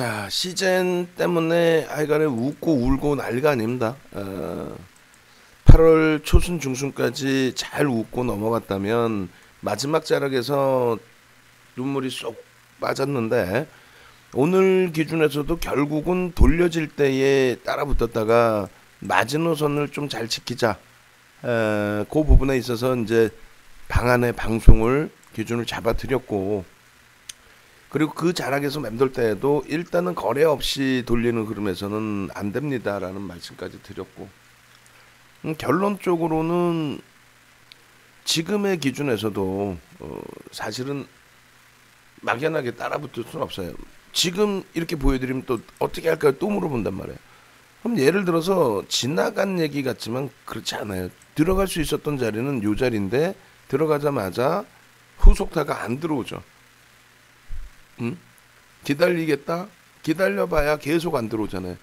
자 시즌 때문에 하여간에 웃고 울고 난리가 아닙니다. 어, 8월 초순 중순까지 잘 웃고 넘어갔다면 마지막 자락에서 눈물이 쏙 빠졌는데 오늘 기준에서도 결국은 돌려질 때에 따라붙었다가 마지노선을 좀 잘 지키자. 에, 그 부분에 있어서 이제 방안의 방송을 기준을 잡아드렸고 그리고 그 자락에서 맴돌 때에도 일단은 거래 없이 돌리는 흐름에서는 안 됩니다라는 말씀까지 드렸고 음, 결론적으로는 지금의 기준에서도 어, 사실은 막연하게 따라붙을 수는 없어요. 지금 이렇게 보여드리면 또 어떻게 할까요? 또 물어본단 말이에요. 그럼 예를 들어서 지나간 얘기 같지만 그렇지 않아요. 들어갈 수 있었던 자리는 요 자리인데 들어가자마자 후속타가 안 들어오죠. 응? 기다리겠다? 기다려봐야 계속 안 들어오잖아요.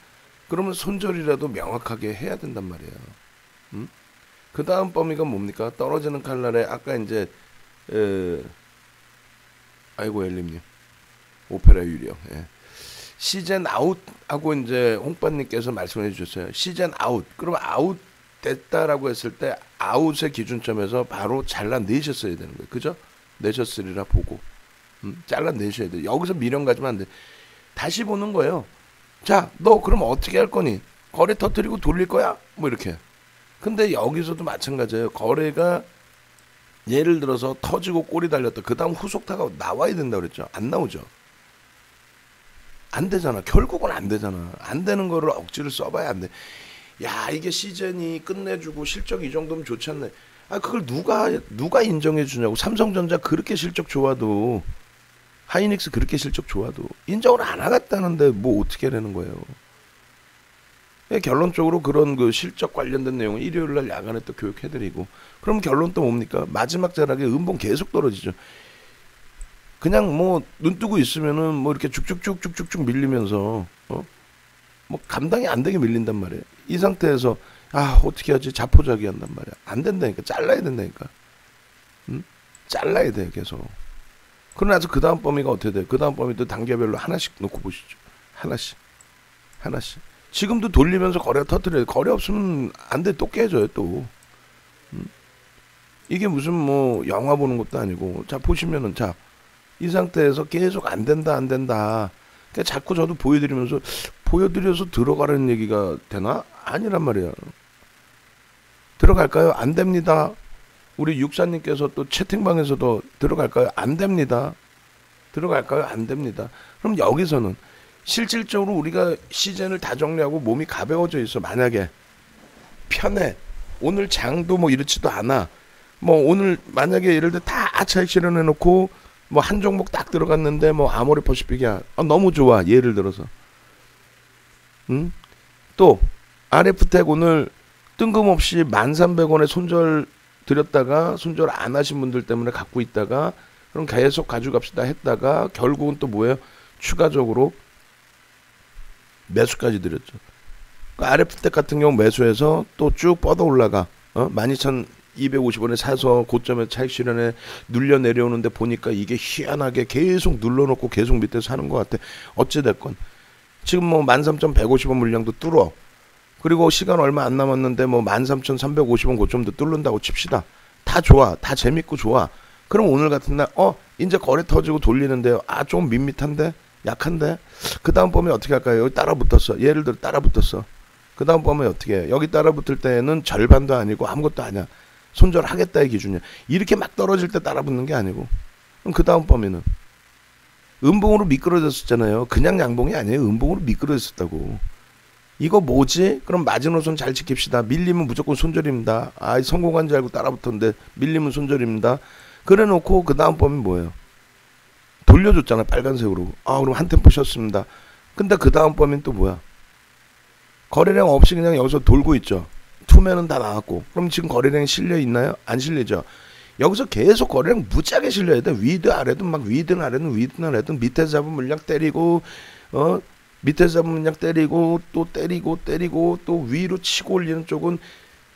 그러면 손절이라도 명확하게 해야 된단 말이에요. 응? 그 다음 범위가 뭡니까? 떨어지는 칼날에 아까 이제 에, 아이고 엘림님 오페라 유령 예. 시즌 아웃 하고 이제 홍빠님께서 말씀해 주셨어요. 시즌 아웃. 그러면 아웃 됐다라고 했을 때 아웃의 기준점에서 바로 잘라내셨어야 되는 거예요. 그죠? 내셨으리라 보고 음, 잘라내셔야 돼요. 여기서 미련 가지면 안 돼. 다시 보는 거예요. 자, 너 그럼 어떻게 할 거니? 거래 터뜨리고 돌릴 거야? 뭐 이렇게. 근데 여기서도 마찬가지예요. 거래가 예를 들어서 터지고 꼬리 달렸다. 그 다음 후속타가 나와야 된다 그랬죠. 안 나오죠. 안 되잖아. 결국은 안 되잖아. 안 되는 거를 억지를 써봐야 안 돼. 야 이게 시즌이 끝내주고 실적 이 정도면 좋지 않네. 아 그걸 누가 누가 인정해 주냐고. 삼성전자 그렇게 실적 좋아도 하이닉스 그렇게 실적 좋아도 인정을 안 하겠다는데 뭐 어떻게 하는 거예요. 예, 결론적으로 그런 그 실적 관련된 내용을 일요일 날 야간에 또 교육해드리고. 그럼 결론 또 뭡니까? 마지막 자락에 음봉 계속 떨어지죠. 그냥 뭐 눈 뜨고 있으면은 뭐 이렇게 쭉쭉쭉쭉쭉쭉 밀리면서 어? 뭐 감당이 안 되게 밀린단 말이에요. 이 상태에서 아 어떻게 하지? 자포자기 한단 말이야. 안 된다니까. 잘라야 된다니까. 응? 잘라야 돼 계속 그러나서 그 다음 범위가 어떻게 돼요 그 다음 범위도 단계별로 하나씩 놓고 보시죠 하나씩 하나씩 지금도 돌리면서 거래가 터트려요. 거래 없으면 안 돼. 또 깨져요, 또. 음. 이게 무슨 뭐 영화 보는 것도 아니고. 자, 보시면은 자, 이 상태에서 계속 안 된다, 안 된다. 그러니까 자꾸 저도 보여드리면서 보여드려서 들어가라는 얘기가 되나? 아니란 말이야. 들어갈까요? 안 됩니다. 우리 육사님께서 또 채팅방에서도 들어갈까요? 안 됩니다. 들어갈까요? 안 됩니다. 그럼 여기서는 실질적으로 우리가 시즌을 다 정리하고 몸이 가벼워져 있어. 만약에 편해. 오늘 장도 뭐 이렇지도 않아. 뭐 오늘 만약에 예를 들어 다 차익 실현해 놓고 뭐 한 종목 딱 들어갔는데 뭐 아모레 퍼시픽이야. 아, 너무 좋아. 예를 들어서. 응? 또 RF텍 오늘 뜬금없이 1,300원에 손절 드렸다가 손절 안 하신 분들 때문에 갖고 있다가 그럼 계속 가져갑시다 했다가 결국은 또 뭐예요? 추가적으로 매수까지 드렸죠. 그 RF텍 같은 경우 매수해서 또 쭉 뻗어 올라가. 어? 12,250원에 사서 고점에 차익 실현에 눌려 내려오는데 보니까 이게 희한하게 계속 눌러놓고 계속 밑에서 사는 것 같아. 어찌됐건. 지금 뭐 13,150원 물량도 뚫어. 그리고 시간 얼마 안 남았는데 뭐 13,350원 고점도 뚫는다고 칩시다. 다 좋아. 다 재밌고 좋아. 그럼 오늘 같은 날, 어, 이제 거래 터지고 돌리는데요. 아, 좀 밋밋한데? 약한데 그 다음 범위 어떻게 할까요? 여기 따라 붙었어. 예를 들어 따라 붙었어. 그 다음 범위 어떻게 해? 여기 따라 붙을 때는 절반도 아니고 아무것도 아니야. 손절하겠다의 기준이야. 이렇게 막 떨어질 때 따라 붙는 게 아니고. 그럼 그 다음 범위는 음봉으로 미끄러졌었잖아요. 그냥 양봉이 아니에요. 음봉으로 미끄러졌었다고. 이거 뭐지? 그럼 마지노선 잘 지킵시다. 밀리면 무조건 손절입니다. 아, 성공한 줄 알고 따라 붙었는데 밀리면 손절입니다. 그래 놓고 그 다음 범위 뭐예요? 돌려줬잖아 빨간색으로 아 그럼 한 템포 쉬었습니다 근데 그 다음 범위는 또 뭐야 거래량 없이 그냥 여기서 돌고 있죠 투매는 다 나왔고 그럼 지금 거래량이 실려 있나요 안 실리죠 여기서 계속 거래량 무지하게 실려야 돼 위든 아래든 막 위든 아래든 위든 아래든 밑에서 잡은 물량 때리고 어 밑에서 잡은 물량 때리고 또 때리고 때리고 또 위로 치고 올리는 쪽은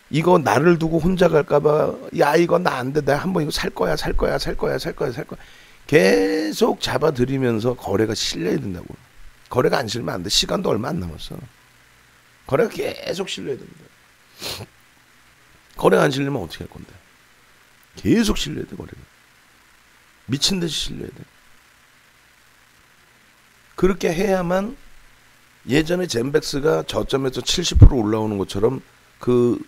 이거 나를 두고 혼자 갈까봐 야 이거 나 안돼 내가 한번 이거 살 거야 살 거야 살 거야 살 거야 살 거야 계속 잡아들이면서 거래가 실려야 된다고. 거래가 안 실면 안 돼. 시간도 얼마 안 남았어. 거래가 계속 실려야 됩니다. 거래가 안 실리면 어떻게 할 건데? 계속 실려야 돼, 거래가. 미친 듯이 실려야 돼. 그렇게 해야만 예전에 젠백스가 저점에서 70% 올라오는 것처럼 그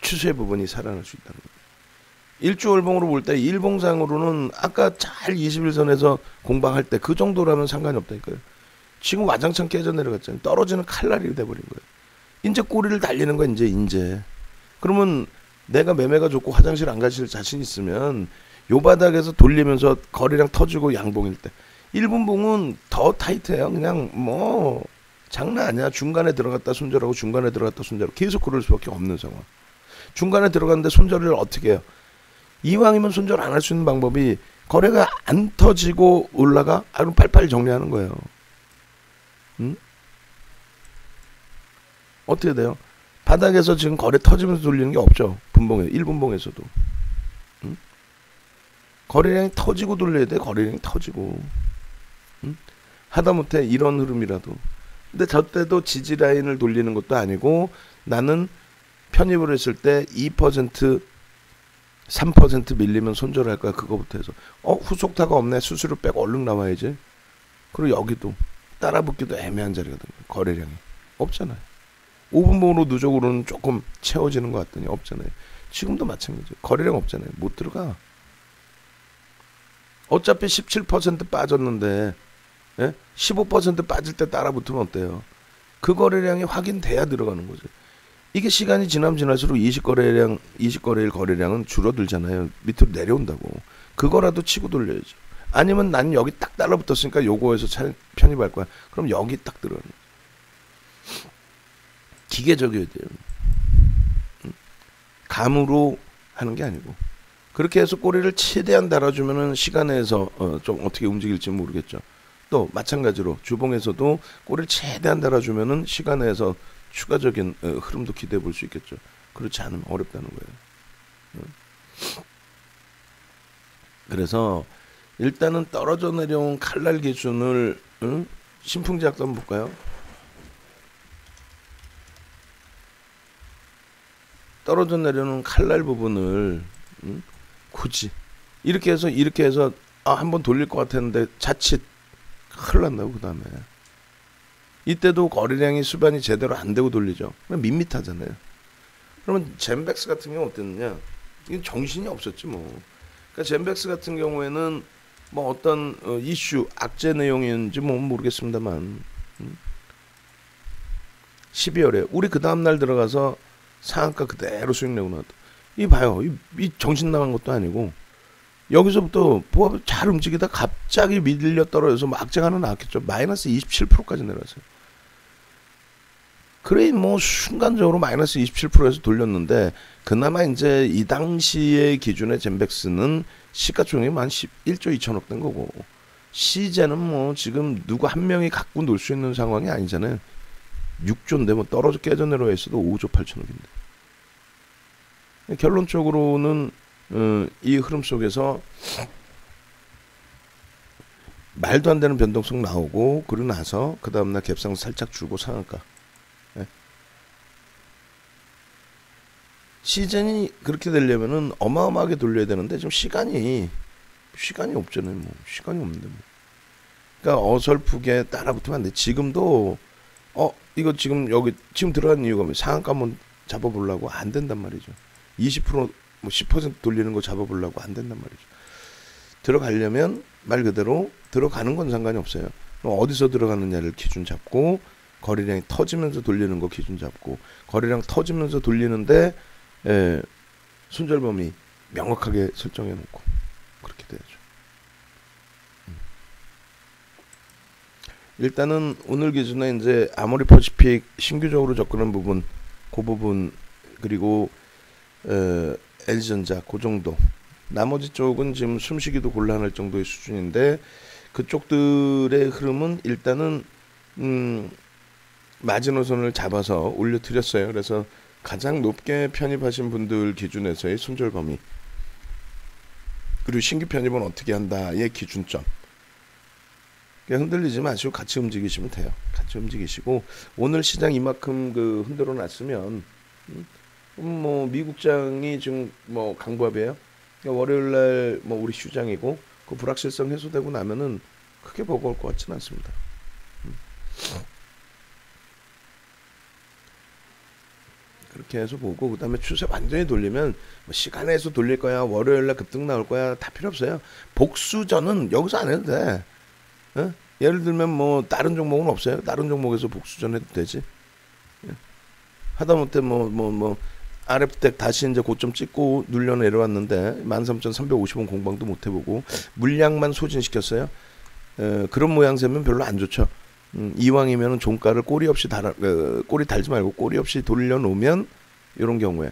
추세 부분이 살아날 수 있다는 거예요. 일주월봉으로 볼 때 일봉상으로는 아까 잘 21선에서 공방할 때 그 정도라면 상관이 없다니까요. 지금 와장창 깨져 내려갔잖아요. 떨어지는 칼날이 돼버린 거예요. 이제 꼬리를 달리는 거 이제 이제. 그러면 내가 매매가 좋고 화장실 안 가실 자신 있으면 요 바닥에서 돌리면서 거리랑 터지고 양봉일 때 1분봉은 더 타이트해요. 그냥 뭐 장난 아니야. 중간에 들어갔다 손절하고 중간에 들어갔다 손절하고 계속 그럴 수밖에 없는 상황. 중간에 들어갔는데 손절을 어떻게 해요? 이왕이면 손절 안 할 수 있는 방법이 거래가 안 터지고 올라가? 아, 그럼 팔팔 정리하는 거예요. 응? 어떻게 돼요? 바닥에서 지금 거래 터지면서 돌리는 게 없죠. 분봉에 1분봉에서도. 응? 거래량이 터지고 돌려야 돼. 거래량이 터지고. 응? 하다못해 이런 흐름이라도. 근데 저 때도 지지 라인을 돌리는 것도 아니고 나는 편입을 했을 때 2% 3% 밀리면 손절할 거야. 그거부터 해서. 어, 후속타가 없네. 수수료 빼고 얼른 나와야지. 그리고 여기도 따라 붙기도 애매한 자리가 된 거야. 거래량이. 없잖아요. 5분봉으로 누적으로는 조금 채워지는 것 같더니 없잖아요. 지금도 마찬가지예요. 거래량 없잖아요. 못 들어가. 어차피 17% 빠졌는데 예? 15% 빠질 때 따라붙으면 어때요? 그 거래량이 확인돼야 들어가는 거죠. 이게 시간이 지나면 지날수록 20거래량, 20거래일 거래량은 줄어들잖아요. 밑으로 내려온다고. 그거라도 치고 돌려야죠. 아니면 난 여기 딱 달라붙었으니까 요거에서 편입할 거야. 그럼 여기 딱 들어가는 거야. 기계적이어야 돼요. 감으로 하는 게 아니고. 그렇게 해서 꼬리를 최대한 달아주면은 시간에서 어, 좀 어떻게 움직일지 모르겠죠. 또 마찬가지로 주봉에서도 꼬리를 최대한 달아주면은 시간에서 추가적인 어, 흐름도 기대해 볼 수 있겠죠. 그렇지 않으면 어렵다는 거예요. 그래서 일단은 떨어져 내려온 칼날 기준을 응? 신풍제약도 한번 볼까요? 떨어져 내려오는 칼날 부분을 응? 굳이 이렇게 해서 이렇게 해서 아 한번 돌릴 것 같았는데 자칫 큰일 난다고 그 다음에 이때도 거래량이 수반이 제대로 안 되고 돌리죠. 그냥 밋밋하잖아요. 그러면 젠백스 같은 경우 어땠느냐? 이건 정신이 없었지 뭐. 그러니까 젠백스 같은 경우에는 뭐 어떤 어, 이슈 악재 내용인지 뭐 모르겠습니다만 음? 12월에 우리 그 다음 날 들어가서 상한가 그대로 수익 내고 나왔다. 이 봐요. 이, 이 정신 나간 것도 아니고 여기서부터 보합 잘 움직이다 갑자기 밀려 떨어져서 하나 나왔겠죠. 마이너스 27%까지 내려왔어요. 그래 뭐 순간적으로 마이너스 27%에서 돌렸는데 그나마 이제 이 당시의 기준의 젠백스는 시가총액이 한 11조 2천억 된 거고 시제는 뭐 지금 누구 한 명이 갖고 놀 수 있는 상황이 아니잖아요. 6조인데 뭐 떨어져 깨져 내려와 있어도 5조 8천억인데 결론적으로는 어, 이 흐름 속에서 말도 안 되는 변동성 나오고 그러고 나서 그 다음날 갭상 살짝 주고 상한가 시즌이 그렇게 되려면은 어마어마하게 돌려야 되는데 지금 시간이 시간이 없잖아요. 뭐 시간이 없는데 뭐. 그러니까 어설프게 따라붙으면 안 돼. 지금도 어 이거 지금 여기 지금 들어간 이유가 뭐 상한가 한번 잡아보려고 안 된단 말이죠. 20% 뭐 10% 돌리는 거 잡아보려고 안 된단 말이죠. 들어가려면 말 그대로 들어가는 건 상관이 없어요. 어디서 들어가느냐를 기준 잡고 거래량이 터지면서 돌리는 거 기준 잡고 거래량 터지면서 돌리는데 예, 손절 범위 명확하게 설정해 놓고 그렇게 돼야죠. 음. 일단은 오늘 기준에 이제 아모리 퍼시픽 신규적으로 접근한 부분, 그 부분 그리고 어, LG전자 그 정도. 나머지 쪽은 지금 숨쉬기도 곤란할 정도의 수준인데 그쪽들의 흐름은 일단은 음, 마지노선을 잡아서 올려드렸어요. 그래서 가장 높게 편입하신 분들 기준에서의 손절 범위 그리고 신규 편입은 어떻게 한다의 기준점 흔들리지 마시고 같이 움직이시면 돼요. 같이 움직이시고 오늘 시장 이만큼 그 흔들어 놨으면 음, 뭐 미국장이 지금 뭐 강보합이에요. 그러니까 월요일 날 뭐 우리 휴장이고 그 불확실성 해소되고 나면은 크게 버거울 것 같지는 않습니다. 음. 그렇게 해서 보고 그다음에 추세 완전히 돌리면 뭐 시간에서 돌릴 거야 월요일 날 급등 나올 거야 다 필요 없어요 복수전은 여기서 안 해도 돼 어? 예를 들면 뭐 다른 종목은 없어요 다른 종목에서 복수전 해도 되지 예. 하다못해 뭐 뭐뭐 뭐 아래부터 다시 이제 고점 찍고 눌려 내려왔는데 13,350원 공방도 못 해보고 물량만 소진시켰어요 에, 그런 모양새면 별로 안 좋죠 음, 이왕이면은 종가를 꼬리 없이 달아 어, 꼬리 달지 말고 꼬리 없이 돌려놓으면 이런 경우에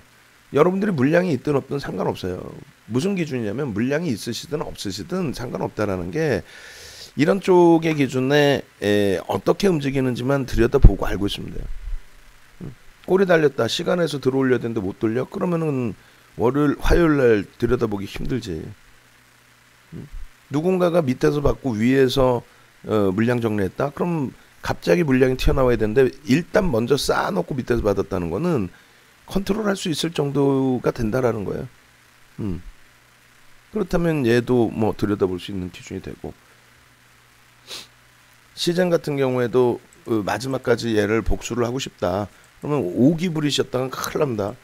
여러분들이 물량이 있든 없든 상관없어요. 무슨 기준이냐면 물량이 있으시든 없으시든 상관없다라는 게 이런 쪽의 기준에 에, 어떻게 움직이는지만 들여다보고 알고. 음, 꼬리 달렸다 시간에서 들어올려야 되는데 못 돌려 그러면은 월요일 화요일 날 들여다보기 힘들지. 음, 누군가가 밑에서 받고 위에서 어, 물량 정리했다. 그럼 갑자기 물량이 튀어나와야 되는데 일단 먼저 쌓아놓고 밑에서 받았다는 거는 컨트롤할 수 있을 정도가 된다라는 거예요. 음. 그렇다면 얘도 뭐 들여다볼 수 있는 기준이 되고 시장 같은 경우에도 그 마지막까지 얘를 복수를 하고 싶다. 그러면 오기 부리셨다가 큰일 납니다.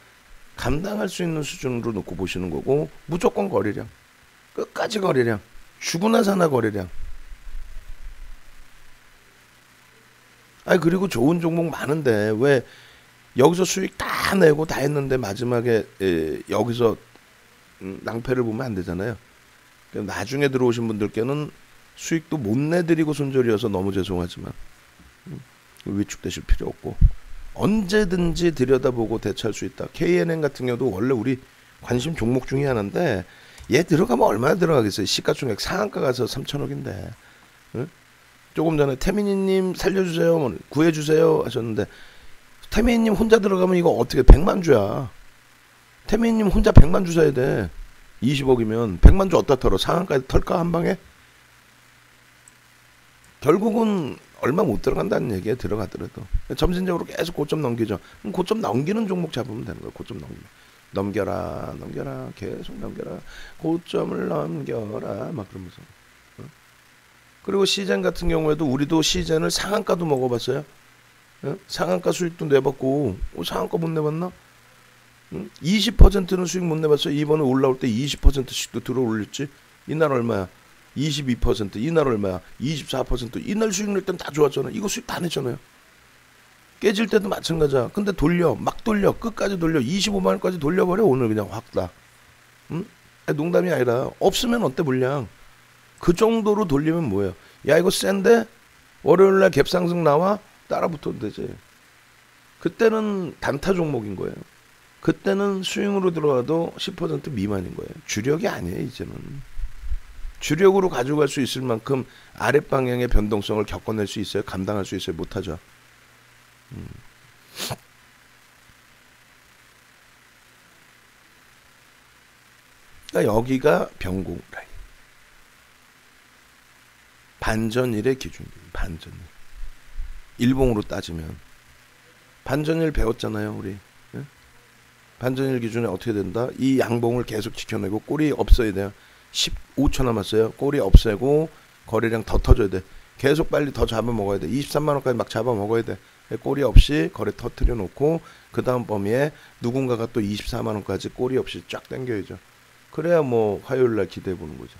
감당할 수 있는 수준으로 놓고 보시는 거고 무조건 거래량 끝까지 거래량 죽으나 사나 거래량 아 그리고 좋은 종목 많은데 왜 여기서 수익 다 내고 다 했는데 마지막에 에, 여기서 음, 낭패를 보면 안 되잖아요. 나중에 들어오신 분들께는 수익도 못 내드리고 손절이어서 너무 죄송하지만 음, 위축되실 필요 없고 언제든지 들여다보고 대처할 수 있다. KNN 같은 경우도 원래 우리 관심 종목 중에 하나인데 얘 들어가면 얼마나 들어가겠어요. 시가총액 상한가 가서 3천억인데 응? 조금 전에 태민이님 살려주세요, 뭐 구해주세요 하셨는데 태민이님 혼자 들어가면 이거 어떻게 100만 주야. 태민이님 혼자 100만 주 사야 돼. 20억이면 100만 주 어디다 털어? 상한까지 털까 한 방에? 결국은 얼마 못 들어간다는 얘기에 들어가더라도 점진적으로 계속 고점 넘기죠. 고점 넘기는 종목 잡으면 되는 거야. 고점 넘기면. 넘겨라, 넘겨라, 계속 넘겨라, 고점을 넘겨라, 막 그러면서. 그리고 시젠 같은 경우에도 우리도 시젠을 상한가도 먹어봤어요. 예? 상한가 수익도 내봤고 어, 상한가 못 내봤나? 응? 20%는 수익 못 내봤어요. 이번에 올라올 때 20%씩도 들어 올렸지. 이날 얼마야? 22%. 이날 얼마야? 24%. 이날 수익 낼땐다 좋았잖아. 이거 수익 다 냈잖아요. 깨질 때도 마찬가지야. 근데 돌려. 막 돌려. 끝까지 돌려. 25만 원까지 돌려버려. 오늘 그냥 확 다. 응? 농담이 아니라 없으면 어때 물량. 그 정도로 돌리면 뭐예요? 야 이거 센데 월요일 날 갭상승 나와 따라 붙어도 되지. 그때는 단타 종목인 거예요. 그때는 스윙으로 들어와도 10% 미만인 거예요. 주력이 아니에요 이제는. 주력으로 가져갈 수 있을 만큼 아랫 방향의 변동성을 겪어낼 수 있어요. 감당할 수 있어요. 못하죠. 음. 그러니까 여기가 변곡 라인. 반전일의 기준입니다. 반전일. 일봉으로 따지면 반전일 배웠잖아요, 우리. 예? 반전일 기준에 어떻게 된다? 이 양봉을 계속 지켜내고 꼬리 없어야 돼요. 15초 남았어요. 꼬리 없애고 거래량 더 터져야 돼. 계속 빨리 더 잡아 먹어야 돼. 23만 원까지 막 잡아 먹어야 돼. 꼬리 없이 거래 터트려 놓고 그 다음 범위에 누군가가 또 24만 원까지 꼬리 없이 쫙 당겨야죠. 그래야 뭐 화요일 날 기대해 보는 거죠.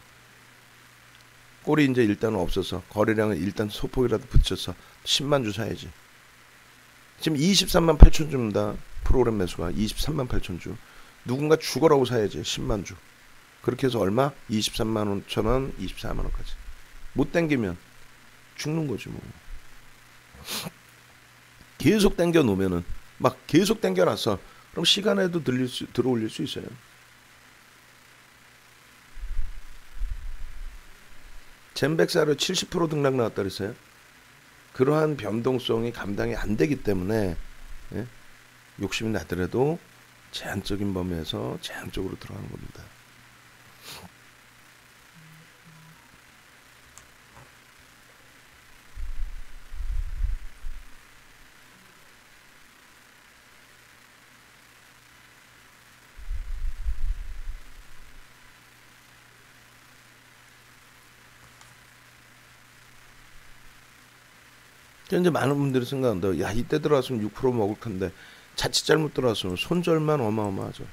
꼴이 이제 일단은 없어서 거래량은 일단 소폭이라도 붙여서 10만 주 사야지. 지금 23만 8천 주입니다. 프로그램 매수가 23만 8천 주. 누군가 죽어라고 사야지 10만 주. 그렇게 해서 얼마? 23만 5천 원, 24만 원까지. 못 땡기면 죽는 거지 뭐. 계속 땡겨 놓으면은 막 계속 땡겨 놨어. 그럼 시간에도 들릴 수, 들어 올릴 수 있어요. 젠백사로 70% 등락 나왔다 그랬어요. 그러한 변동성이 감당이 안 되기 때문에 예? 욕심이 나더라도 제한적인 범위에서 제한적으로 들어가는 겁니다. 이제 많은 분들이 생각한다. 야 이때 들어왔으면 6% 먹을 텐데 자칫 잘못 들어왔으면 손절만 어마어마하죠.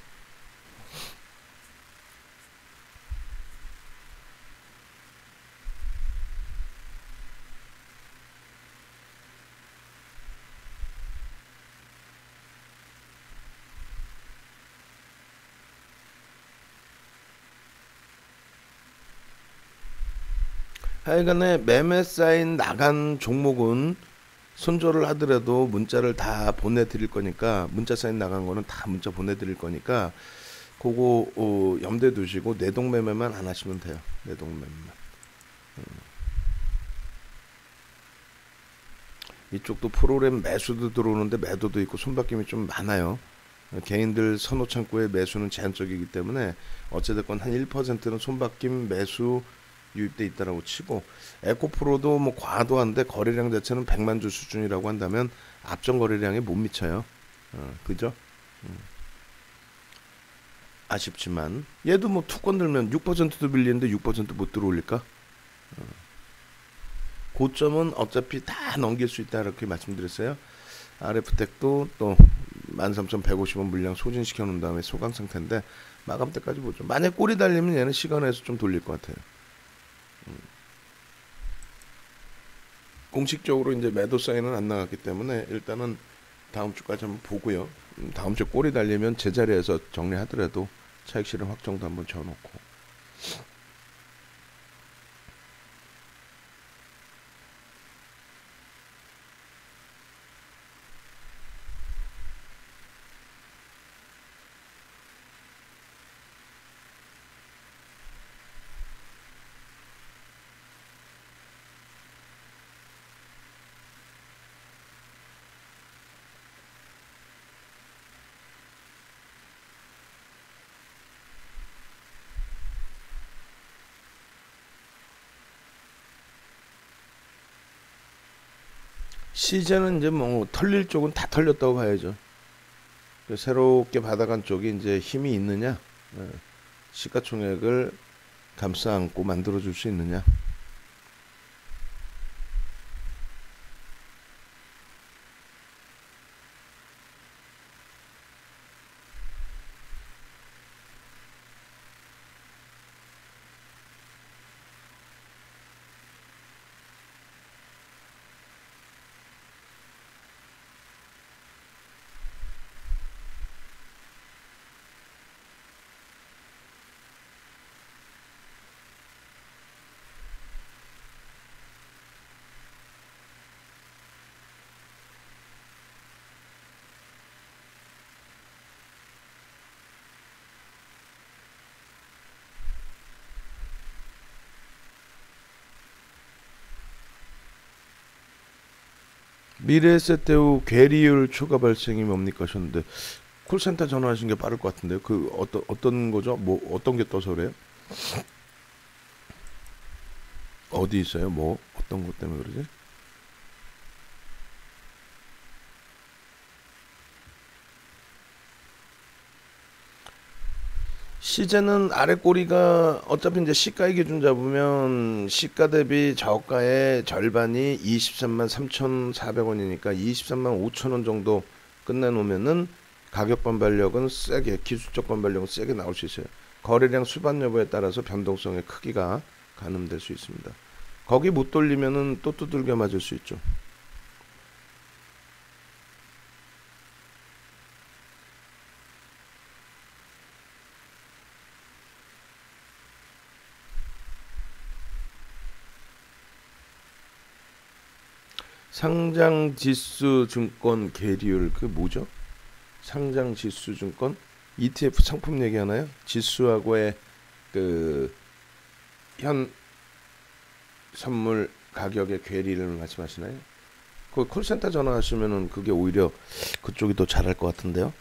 하여간에 매매 사인 나간 종목은 손절을 하더라도 문자를 다 보내드릴 거니까 문자 사인 나간 거는 다 문자 보내드릴 거니까 그거 어, 염두에 두시고 내동 매매만 안 하시면 돼요. 내동 매매만. 음. 이쪽도 프로그램 매수도 들어오는데 매도도 있고 손바뀜이 좀 많아요. 개인들 선호 창구의 매수는 제한적이기 때문에 어찌됐건 한 1%는 손바뀜 매수 유입돼 있다라고 치고 에코프로도 뭐 과도한데 거래량 자체는 100만 주 수준이라고 한다면 앞전 거래량에 못 미쳐요. 어, 그죠? 음. 아쉽지만 얘도 뭐 투건 들면 6%도 빌리는데 6%못 들어올릴까? 어. 고점은 어차피 다 넘길 수 있다 이렇게 말씀드렸어요. RF텍도 또 13,150원 물량 소진시켜 놓은 다음에 소강 상태인데 마감 때까지 보죠. 만약 꼬리 달리면 얘는 시간에서 좀 돌릴 것 같아요. 공식적으로 이제 매도 사인은 안 나갔기 때문에 일단은 다음 주까지 한번 보고요. 음, 다음 주 꼬리 달리면 제자리에서 정리하더라도 차익 실현 확정도 한번 줘놓고 시제는 이제 뭐 털릴 쪽은 다 털렸다고 봐야죠. 그 새롭게 받아간 쪽이 이제 힘이 있느냐, 예. 시가총액을 감싸 안고 만들어 줄 수 있느냐. 미래에셋대우 괴리율 초과 발생이 뭡니까 하셨는데 콜센터 전화하신 게 빠를 것 같은데요. 그 어떤 어떤 거죠? 뭐 어떤 게 떠서 그래요? 어디 있어요? 뭐 어떤 것 때문에 그러지? 시제는 아래 꼬리가 어차피 이제 시가의 기준 잡으면 시가 대비 저가의 절반이 23만 3,400원이니까 23만 5천 원 정도 끝내놓으면은 가격 반발력은 세게 기술적 반발력은 세게 나올 수 있어요. 거래량 수반 여부에 따라서 변동성의 크기가 가늠될 수 있습니다. 거기 못 돌리면은 또 두들겨 맞을 수 있죠. 상장 지수 증권 계리율 그 뭐죠? 상장 지수 증권 ETF 상품 얘기하나요? 지수하고의 그 현 선물 가격의 괴리를 말씀하시나요? 그 콜센터 전화하시면은 그게 오히려 그쪽이 더 잘할 것 같은데요.